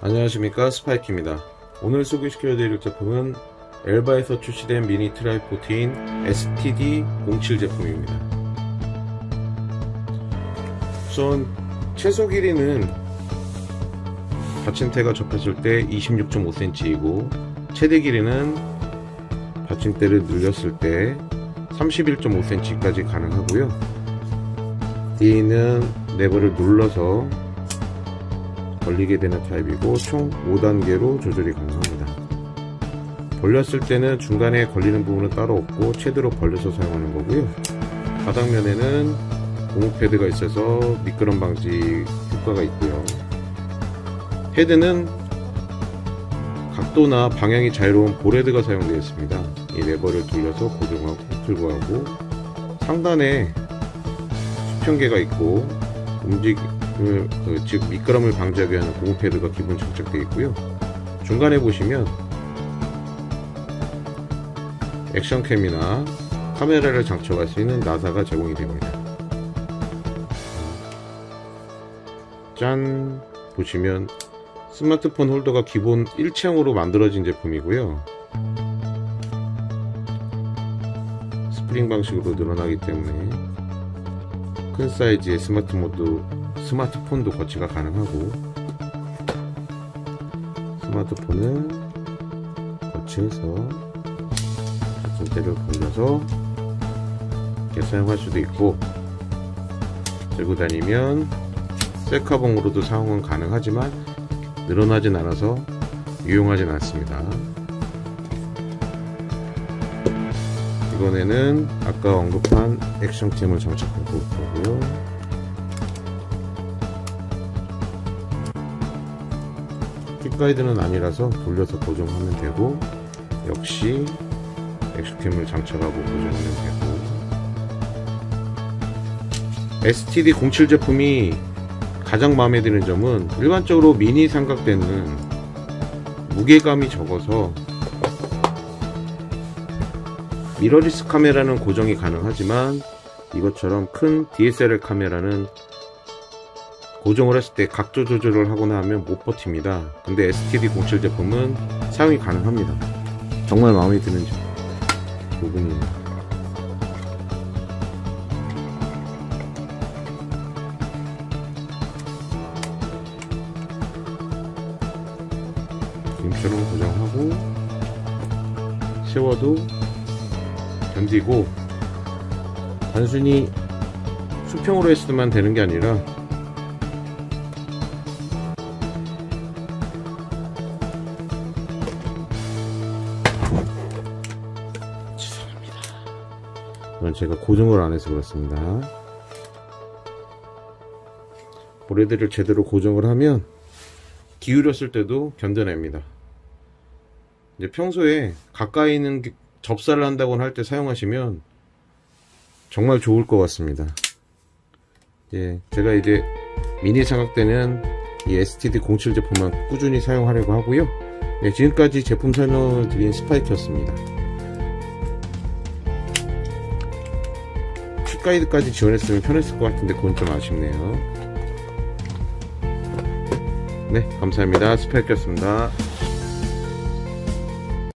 안녕하십니까 스파이키입니다. 오늘 소개시켜 드릴 제품은 엘바에서 출시된 미니 tripod인 STD07 제품입니다. 우선 최소 길이는 받침대가 접혔을 때 26.5cm이고 최대 길이는 받침대를 늘렸을 때 31.5cm까지 가능하고요. D는 레버를 눌러서 걸리게 되는 타입이고 총 5단계로 조절이 가능합니다. 벌렸을 때는 중간에 걸리는 부분은 따로 없고 최대로 벌려서 사용하는 거고요. 바닥면에는 고무 패드가 있어서 미끄럼 방지 효과가 있고요. 패드는 각도나 방향이 자유로운 볼헤드가 사용되어 있습니다. 이 레버를 돌려서 고정하고 풀고 하고 상단에 수평계가 있고 움직 그, 즉 미끄럼을 방지하기 위한 고무 패드가 기본 장착되어 있고요. 중간에 보시면 액션캠이나 카메라를 장착할 수 있는 나사가 제공이 됩니다. 짠 보시면 스마트폰 홀더가 기본 일체형으로 만들어진 제품이고요. 스프링 방식으로 늘어나기 때문에 큰 사이즈의 스마트 모드 스마트폰도 거치가 가능하고 스마트폰을 거치해서 받침대를 돌려서 이렇게 사용할 수도 있고 들고 다니면 셀카봉으로도 사용은 가능하지만 늘어나진 않아서 유용하진 않습니다 이번에는 아까 언급한 액션캠을 장착할 거고요. 킥가이드는 아니라서 돌려서 고정하면 되고 역시 엑스캠을 장착하고 고정하면 되고. STD07 제품이 가장 마음에 드는 점은 일반적으로 미니 삼각대는 무게감이 적어서 미러리스 카메라는 고정이 가능하지만 이것처럼 큰 DSLR 카메라는 고정을 했을 때 각도 조절을 하거나 하면 못 버팁니다. 근데 STD07 제품은 사용이 가능합니다. 정말 마음에 드는 부분입니다 지금처럼 고정하고 세워도 견디고 단순히 수평으로 했으면 되는 게 아니라 이건 제가 고정을 안 해서 그렇습니다. 보레드를 제대로 고정을 하면 기울였을 때도 견뎌냅니다. 이제 평소에 가까이 있는 접사를 한다고는 할때 사용하시면 정말 좋을 것 같습니다. 예, 제가 이제 미니 삼각대는 이 STD07 제품만 꾸준히 사용하려고 하고요. 네, 지금까지 제품 설명을 드린 스파이크였습니다. 가이드까지 지원했으면 편했을 것 같은데 그건 좀 아쉽네요. 네 감사합니다. 스파이크였습니다